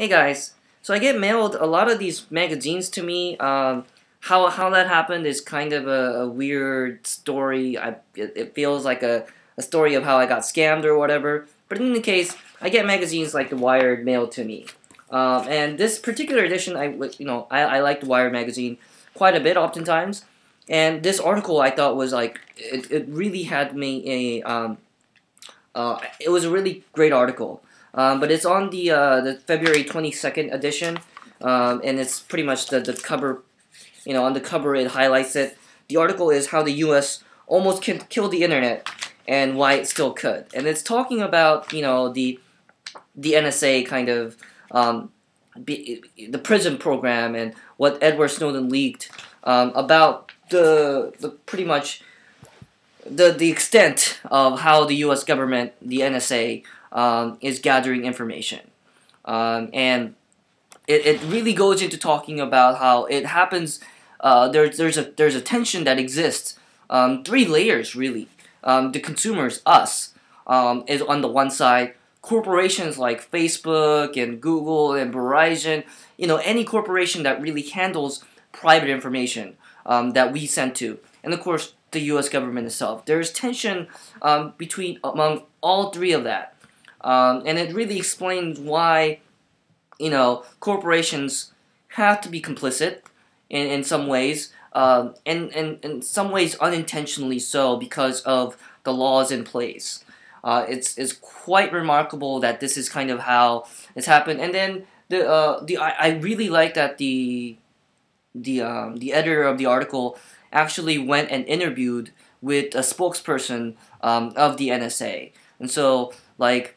Hey guys, so I get mailed a lot of these magazines to me. Um, how how that happened is kind of a, a weird story. I it, it, feels like a, a story of how I got scammed or whatever. But in any case, I get magazines like The Wired mailed to me. Um, and this particular edition, I you know I, I like The Wired magazine quite a bit, oftentimes. And this article I thought was like it, it really had me a um, uh, it was a really great article. Um, but it's on the uh, the February 22nd edition, um, and it's pretty much the, the cover, you know, on the cover it highlights it. The article is how the U.S. almost killed the internet and why it still could, and it's talking about you know the the NSA kind of um, be, the PRISM program and what Edward Snowden leaked um, about the the pretty much the the extent of how the U.S. government, the NSA, um, is gathering information. Um, and it, it really goes into talking about how it happens. Uh, there's there's a there's a tension that exists. Um, three layers really. Um, the consumers, us, um, is on the one side. Corporations like Facebook and Google and Verizon, you know, any corporation that really handles private information um, that we send to, and of course the U.S. government itself. There's tension um, between among all three of that. Um, and it really explains why, you know, corporations have to be complicit in, in some ways, um, and, and in some ways unintentionally so because of the laws in place. Uh, it's, it's quite remarkable that this is kind of how it's happened. And then the, uh, the I, I really like that the the um, the editor of the article actually went and interviewed with a spokesperson um, of the NSA. And so like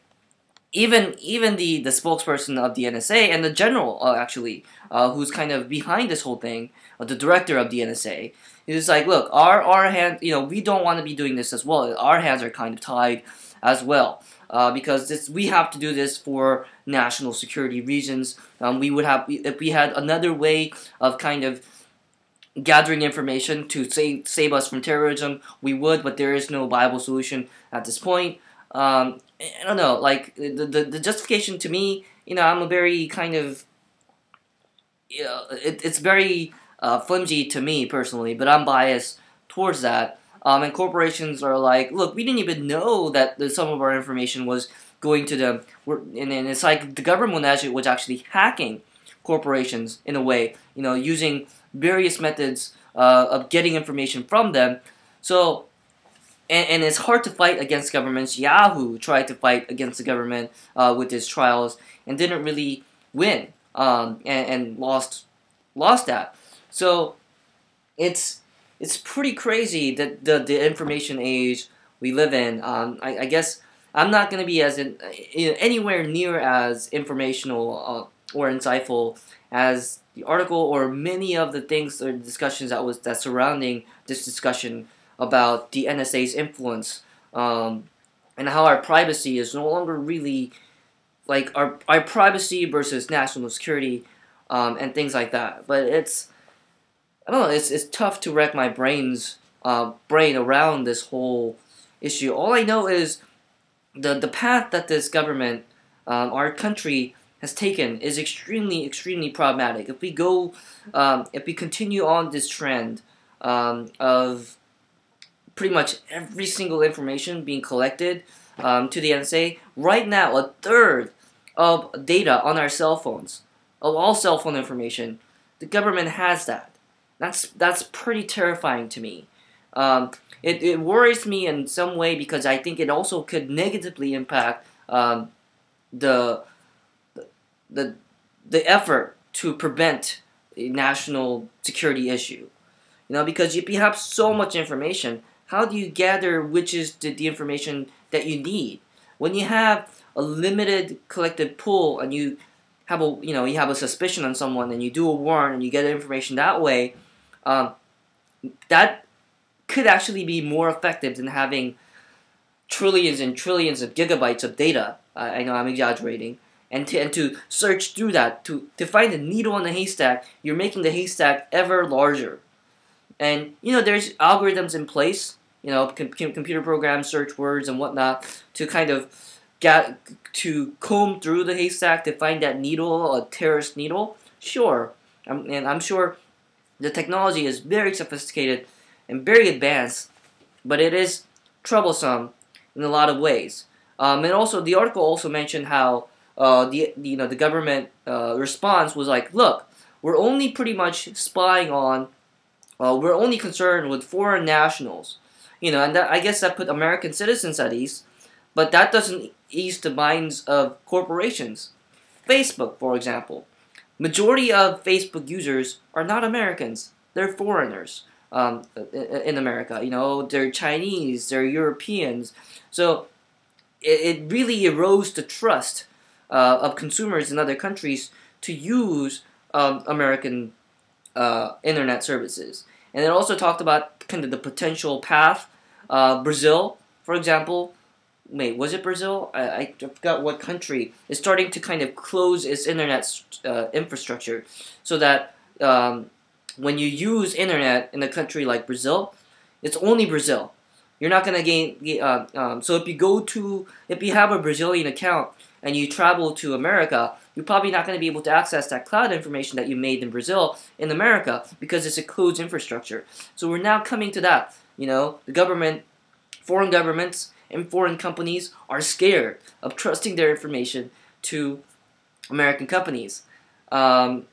even even the the spokesperson of the NSA and the general uh, actually uh, who's kind of behind this whole thing, uh, the director of the NSA, is like, look, our our hand, you know, we don't want to be doing this as well. Our hands are kind of tied as well. Uh, because this, we have to do this for national security reasons. Um, we would have if we had another way of kind of gathering information to save save us from terrorism, we would, but there is no viable solution at this point. Um, I don't know, like the, the, the justification to me, you know, I'm a very kind of, you know, it, it's very uh, flimsy to me personally, but I'm biased towards that. Um, and corporations are like, look, we didn't even know that the, some of our information was going to them, and, and it's like the government actually was actually hacking corporations in a way, you know, using various methods uh, of getting information from them. So and, and it's hard to fight against governments. Yahoo tried to fight against the government uh, with his trials and didn't really win um, and, and lost lost that. So it's it's pretty crazy that the the information age we live in. Um, I, I guess I'm not going to be as in, anywhere near as informational uh, or insightful as the article or many of the things or discussions that was that surrounding this discussion about the NSA's influence um, and how our privacy is no longer really like our our privacy versus national security um, and things like that. But it's I don't know. It's it's tough to wreck my brains uh, brain around this whole issue. All I know is the the path that this government, um, our country has taken is extremely extremely problematic. If we go, um, if we continue on this trend um, of pretty much every single information being collected um, to the NSA. Right now, a third of data on our cell phones, of all cell phone information, the government has that. That's that's pretty terrifying to me. Um, it, it worries me in some way because I think it also could negatively impact um, the, the the effort to prevent a national security issue. You know, because if you have so much information, how do you gather which is the, the information that you need? When you have a limited collected pool and you have a you know you have a suspicion on someone and you do a warrant and you get information that way, um, that could actually be more effective than having trillions and trillions of gigabytes of data. I know I'm exaggerating. And to, and to search through that, to, to find the needle in the haystack, you're making the haystack ever larger. And, you know, there's algorithms in place you know, com computer programs, search words, and whatnot to kind of get to comb through the haystack to find that needle, a terrorist needle? Sure, um, and I'm sure the technology is very sophisticated and very advanced, but it is troublesome in a lot of ways. Um, and also, the article also mentioned how uh, the you know the government uh, response was like, look, we're only pretty much spying on, uh, we're only concerned with foreign nationals, you know, and that, I guess that put American citizens at ease, but that doesn't ease the minds of corporations. Facebook, for example, majority of Facebook users are not Americans; they're foreigners. Um, in America, you know, they're Chinese, they're Europeans, so it, it really erodes the trust uh, of consumers in other countries to use um, American uh, internet services. And it also talked about kind of the potential path. Uh, Brazil, for example, wait, was it Brazil? I, I forgot what country is starting to kind of close its internet uh, infrastructure so that um, when you use internet in a country like Brazil, it's only Brazil. You're not gonna gain. Uh, um, so if you go to, if you have a Brazilian account and you travel to America, you're probably not going to be able to access that cloud information that you made in Brazil in America because it's a closed infrastructure. So we're now coming to that. You know, the government, foreign governments, and foreign companies are scared of trusting their information to American companies. Um,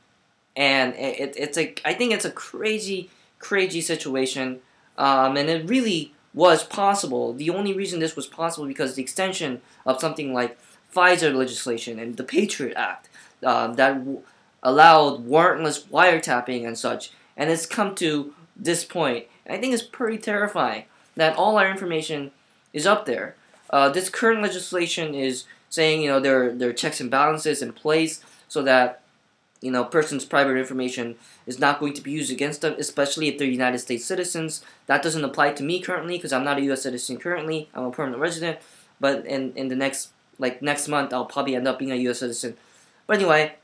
and it, it's a, I think it's a crazy, crazy situation. Um, and it really was possible. The only reason this was possible because the extension of something like FISA legislation and the Patriot Act um, that allowed warrantless wiretapping and such, and it's come to this point. I think it's pretty terrifying that all our information is up there. Uh, this current legislation is saying you know there there are checks and balances in place so that you know person's private information is not going to be used against them, especially if they're United States citizens. That doesn't apply to me currently because I'm not a U.S. citizen currently. I'm a permanent resident, but in in the next like next month I'll probably end up being a U.S. citizen. But anyway,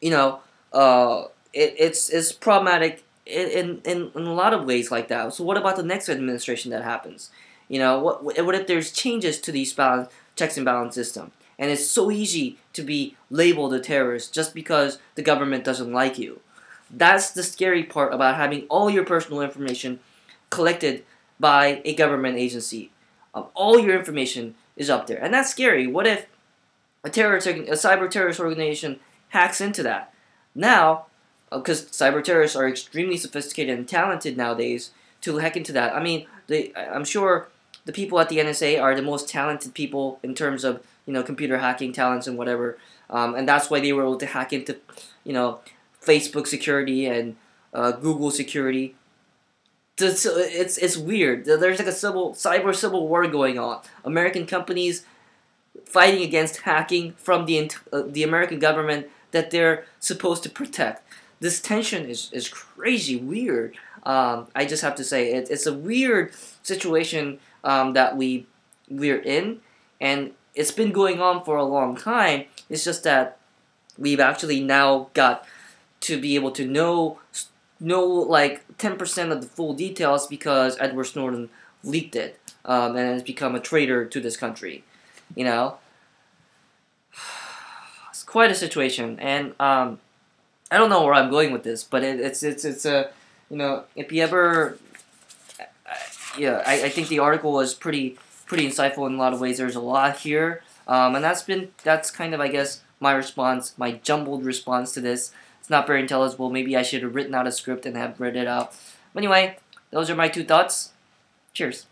you know, uh, it, it's it's problematic in, in in a lot of ways like that. So what about the next administration that happens? You know, what what if there's changes to these balance, checks and balance system? And it's so easy to be labeled a terrorist just because the government doesn't like you. That's the scary part about having all your personal information collected by a government agency. Um, all your information is up there. And that's scary. What if a terrorist, a cyber terrorist organization hacks into that? Now, because uh, cyber terrorists are extremely sophisticated and talented nowadays to hack into that. I mean, they, I'm sure the people at the NSA are the most talented people in terms of you know computer hacking talents and whatever, um, and that's why they were able to hack into you know Facebook security and uh, Google security it's it's weird. There's like a civil cyber civil war going on. American companies fighting against hacking from the uh, the American government that they're supposed to protect. This tension is is crazy weird. Um, I just have to say it, it's a weird situation um, that we we're in, and it's been going on for a long time. It's just that we've actually now got to be able to know know like 10% of the full details because Edward Snowden leaked it um, and has become a traitor to this country. You know? It's quite a situation, and um, I don't know where I'm going with this, but it, it's it's it's a you know if you ever yeah I, I think the article was pretty pretty insightful in a lot of ways. There's a lot here, um, and that's been that's kind of I guess my response, my jumbled response to this. Not very intelligible. Maybe I should have written out a script and have read it out. But anyway, those are my two thoughts. Cheers.